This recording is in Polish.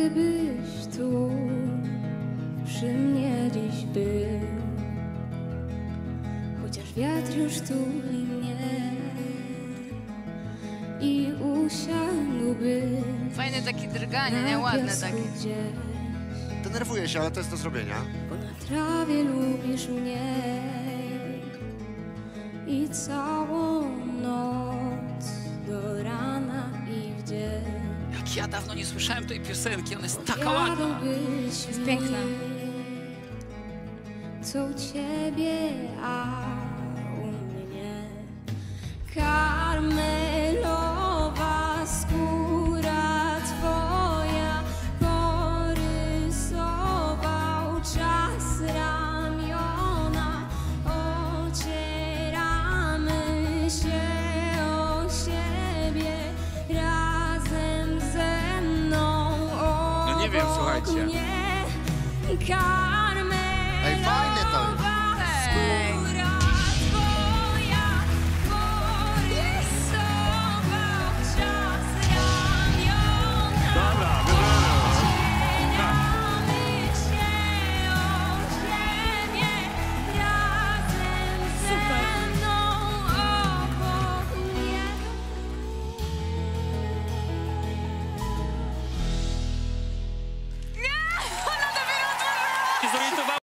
Gdybyś tu przy mnie dziś był, chociaż wiatr już tuli mnie i usiadłby Fajne takie drganie, nie? Ładne takie. gdzieś, Denerwuję się, ale to jest do zrobienia. bo na trawie lubisz mnie i całą ja dawno nie słyszałem tej piosenki, ona jest taka ładna. Jest piękna. Co u ciebie, a nie wiem, słuchajcie. Luiz vai